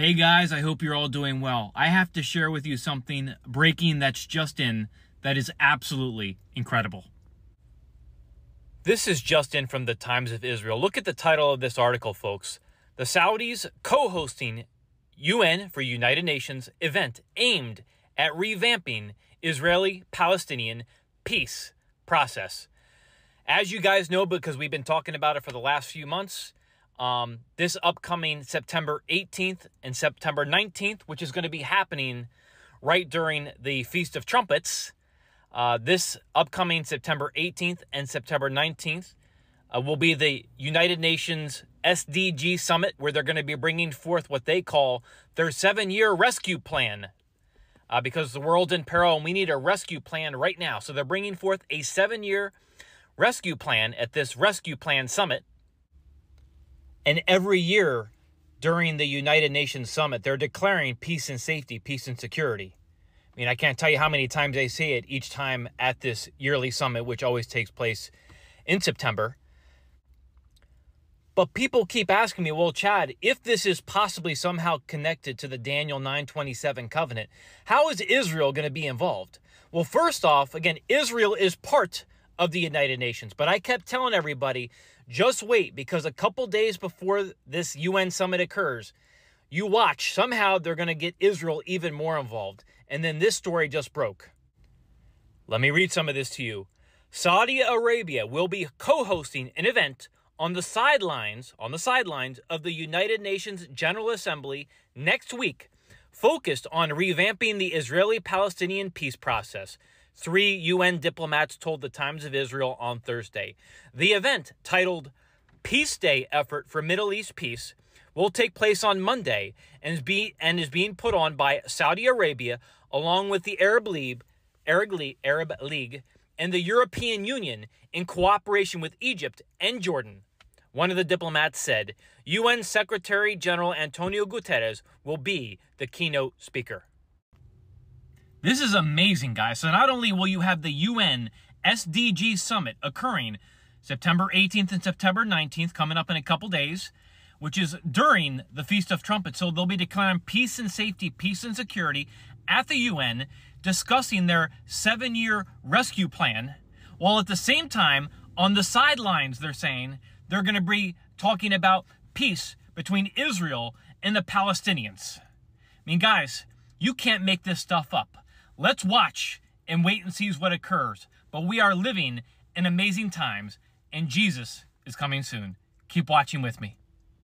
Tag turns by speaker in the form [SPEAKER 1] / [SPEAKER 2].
[SPEAKER 1] Hey guys, I hope you're all doing well. I have to share with you something breaking that's just in that is absolutely incredible. This is just in from the Times of Israel. Look at the title of this article, folks. The Saudis co hosting UN for United Nations event aimed at revamping Israeli Palestinian peace process. As you guys know, because we've been talking about it for the last few months, um, this upcoming September 18th and September 19th, which is going to be happening right during the Feast of Trumpets. Uh, this upcoming September 18th and September 19th uh, will be the United Nations SDG Summit, where they're going to be bringing forth what they call their seven year rescue plan. Uh, because the world's in peril and we need a rescue plan right now. So they're bringing forth a seven year rescue plan at this rescue plan summit. And every year during the United Nations summit, they're declaring peace and safety, peace and security. I mean, I can't tell you how many times they say it each time at this yearly summit, which always takes place in September. But people keep asking me, well, Chad, if this is possibly somehow connected to the Daniel 927 covenant, how is Israel going to be involved? Well, first off, again, Israel is part of the United Nations. But I kept telling everybody, just wait, because a couple days before this UN summit occurs, you watch, somehow they're going to get Israel even more involved. And then this story just broke. Let me read some of this to you. Saudi Arabia will be co hosting an event on the sidelines, on the sidelines of the United Nations General Assembly next week, focused on revamping the Israeli-Palestinian peace process. Three UN diplomats told the Times of Israel on Thursday. The event, titled Peace Day Effort for Middle East Peace, will take place on Monday and is, be, and is being put on by Saudi Arabia along with the Arab League, Arab League, Arab League and the European Union in cooperation with Egypt and Jordan. One of the diplomats said UN Secretary General Antonio Guterres will be the keynote speaker. This is amazing, guys. So not only will you have the UN SDG Summit occurring September 18th and September 19th, coming up in a couple days, which is during the Feast of Trumpets. So they'll be declaring peace and safety, peace and security at the UN, discussing their seven year rescue plan, while at the same time, on the sidelines, they're saying they're going to be talking about peace between Israel and the Palestinians. I mean, guys, you can't make this stuff up. Let's watch and wait and see what occurs. But we are living in amazing times, and Jesus is coming soon. Keep watching with me.